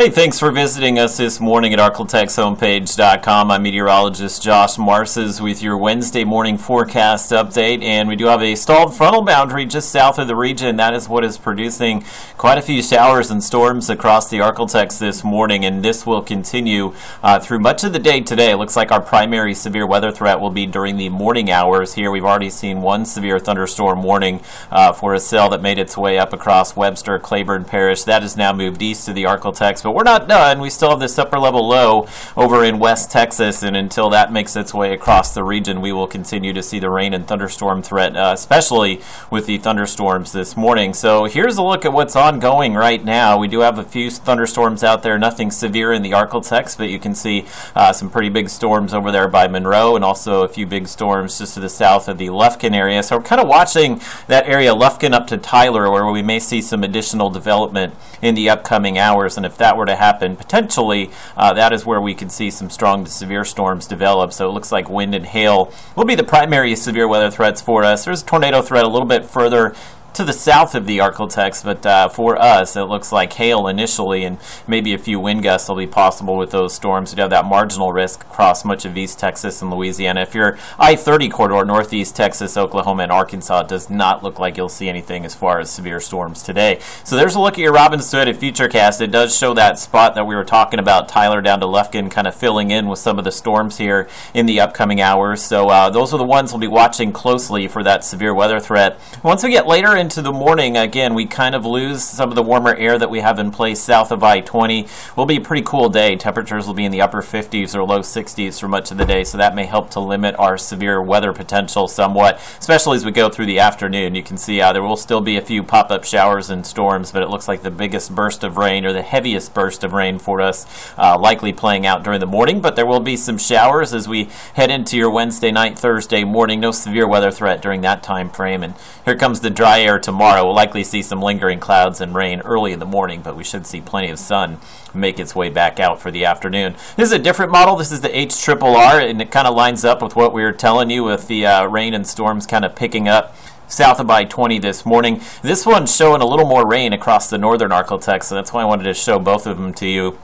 Hey, thanks for visiting us this morning at ArkLaTexHomepage.com. I'm meteorologist Josh Marthers with your Wednesday morning forecast update, and we do have a stalled frontal boundary just south of the region. That is what is producing quite a few showers and storms across the Arklatex this morning, and this will continue uh, through much of the day today. It looks like our primary severe weather threat will be during the morning hours. Here, we've already seen one severe thunderstorm warning uh, for a cell that made its way up across Webster, Claiborne Parish. That has now moved east to the Arklatex, but we're not done. We still have this upper level low over in West Texas, and until that makes its way across the region, we will continue to see the rain and thunderstorm threat, uh, especially with the thunderstorms this morning. So here's a look at what's ongoing right now. We do have a few thunderstorms out there, nothing severe in the Arklatex, but you can see uh, some pretty big storms over there by Monroe, and also a few big storms just to the south of the Lufkin area. So we're kind of watching that area, Lufkin up to Tyler, where we may see some additional development in the upcoming hours, and if that were to happen, potentially uh, that is where we could see some strong to severe storms develop. So it looks like wind and hail will be the primary severe weather threats for us. There's a tornado threat a little bit further to the south of the Arklatex, but uh, for us, it looks like hail initially, and maybe a few wind gusts will be possible with those storms. You have that marginal risk across much of East Texas and Louisiana. If you're I-30 corridor, Northeast Texas, Oklahoma, and Arkansas, it does not look like you'll see anything as far as severe storms today. So there's a look at your Robinson at Futurecast. It does show that spot that we were talking about, Tyler down to Lufkin, kind of filling in with some of the storms here in the upcoming hours. So uh, those are the ones we'll be watching closely for that severe weather threat. Once we get later into the morning, again, we kind of lose some of the warmer air that we have in place south of I-20. Will be a pretty cool day. Temperatures will be in the upper 50s or low 60s for much of the day, so that may help to limit our severe weather potential somewhat, especially as we go through the afternoon. You can see uh, there will still be a few pop-up showers and storms, but it looks like the biggest burst of rain or the heaviest burst of rain for us uh, likely playing out during the morning, but there will be some showers as we head into your Wednesday night, Thursday morning. No severe weather threat during that time frame, and here comes the dry air tomorrow tomorrow. We'll likely see some lingering clouds and rain early in the morning, but we should see plenty of sun make its way back out for the afternoon. This is a different model. This is the H triple R, and it kind of lines up with what we were telling you with the uh, rain and storms kind of picking up south of I-20 this morning. This one's showing a little more rain across the northern Arklatex, so that's why I wanted to show both of them to you.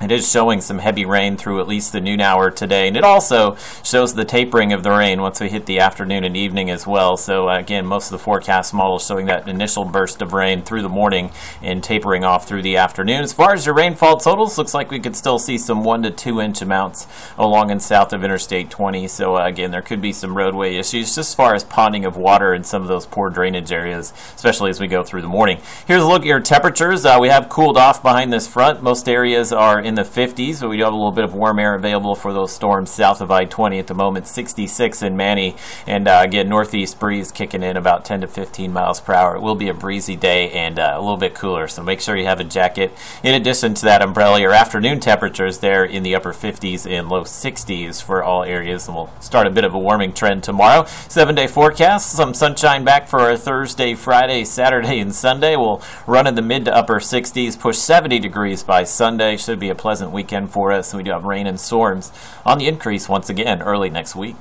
It is showing some heavy rain through at least the noon hour today, and it also shows the tapering of the rain once we hit the afternoon and evening as well. So uh, again, most of the forecast models showing that initial burst of rain through the morning and tapering off through the afternoon. As far as your rainfall totals, looks like we could still see some one to two inch amounts along and south of Interstate 20. So uh, again, there could be some roadway issues just as far as ponding of water in some of those poor drainage areas, especially as we go through the morning. Here's a look at your temperatures. Uh, we have cooled off behind this front. Most areas are in the 50s, but we do have a little bit of warm air available for those storms south of I-20 at the moment. 66 in Many, and uh, again, northeast breeze kicking in about 10 to 15 miles per hour. It will be a breezy day and uh, a little bit cooler, so make sure you have a jacket. In addition to that umbrella, your afternoon temperatures there in the upper 50s and low 60s for all areas, and we'll start a bit of a warming trend tomorrow. Seven-day forecast, some sunshine back for our Thursday, Friday, Saturday, and Sunday. We'll run in the mid to upper 60s, push 70 degrees by Sunday. Should be a pleasant weekend for us. We do have rain and storms on the increase once again early next week.